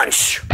punch.